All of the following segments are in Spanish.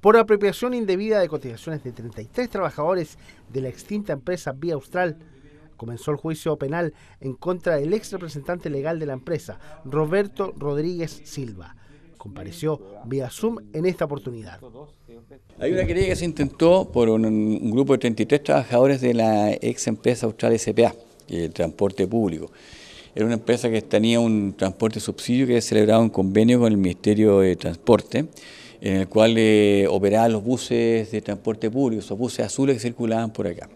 por apropiación indebida de cotizaciones de 33 trabajadores de la extinta empresa Vía Austral. Comenzó el juicio penal en contra del ex representante legal de la empresa, Roberto Rodríguez Silva. Compareció vía Zoom en esta oportunidad. Hay una querella que se intentó por un, grupo de 33 trabajadores de la ex empresa Austral SPA, el transporte público. Era una empresa que tenía un transporte subsidio que celebrado un convenio con el Ministerio de Transporte en el cual eh, operaban los buses de transporte público, esos buses azules que circulaban por acá.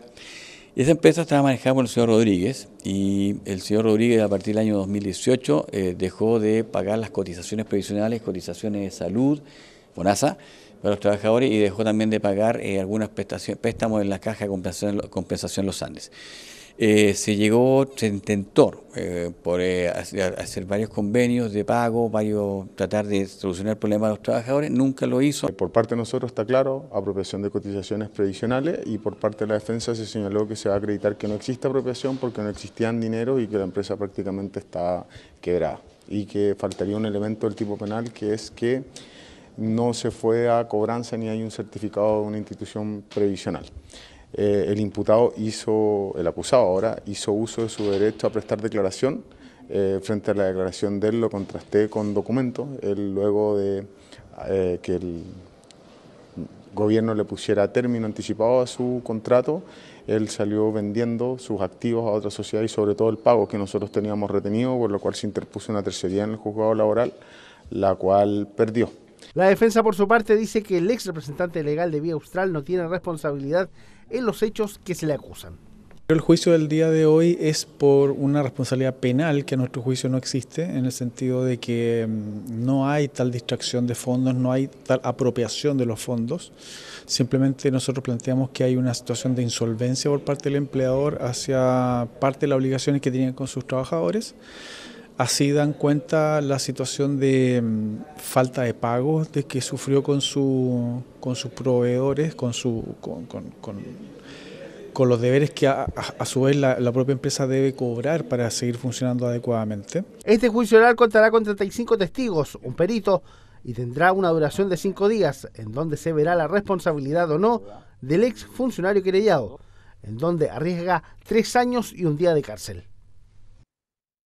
Esa empresa estaba manejada por el señor Rodríguez y el señor Rodríguez a partir del año 2018 eh, dejó de pagar las cotizaciones previsionales, cotizaciones de salud, FONASA, para los trabajadores y dejó también de pagar eh, algunas préstamos en la caja de compensación, compensación Los Andes. Eh, se llegó, se intentó eh, por eh, hacer, varios convenios de pago, varios tratar de solucionar problemas de los trabajadores, nunca lo hizo. Por parte de nosotros está claro, apropiación de cotizaciones previsionales y por parte de la defensa se señaló que se va a acreditar que no existe apropiación porque no existían dinero y que la empresa prácticamente está quebrada y que faltaría un elemento del tipo penal que es que no se fue a cobranza ni hay un certificado de una institución previsional. Eh, el imputado hizo, el acusado ahora, hizo uso de su derecho a prestar declaración. Eh, frente a la declaración de él lo contrasté con documentos, él luego de eh, que el gobierno le pusiera término anticipado a su contrato, él salió vendiendo sus activos a otra sociedad y sobre todo el pago que nosotros teníamos retenido, por lo cual se interpuso una tercería en el juzgado laboral, la cual perdió. La defensa, por su parte, dice que el ex representante legal de Vía Austral no tiene responsabilidad en los hechos que se le acusan. El juicio del día de hoy es por una responsabilidad penal que a nuestro juicio no existe, en el sentido de que mm, no hay tal distracción de fondos, no hay tal apropiación de los fondos. Simplemente nosotros planteamos que hay una situación de insolvencia por parte del empleador hacia parte de las obligaciones que tienen con sus trabajadores. Así dan cuenta la situación de mm, falta de pagos de que sufrió con, su, con sus proveedores, con, su, con, con, los deberes que a, su vez la, propia empresa debe cobrar para seguir funcionando adecuadamente. Este juicio oral contará con 35 testigos, un perito, y tendrá una duración de cinco días, en donde se verá la responsabilidad o no del ex funcionario querellado, en donde arriesga tres años y un día de cárcel.